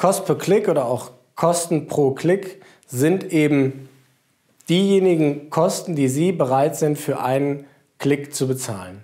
Cost per Klick oder auch Kosten pro Klick sind eben diejenigen Kosten, die Sie bereit sind, für einen Klick zu bezahlen.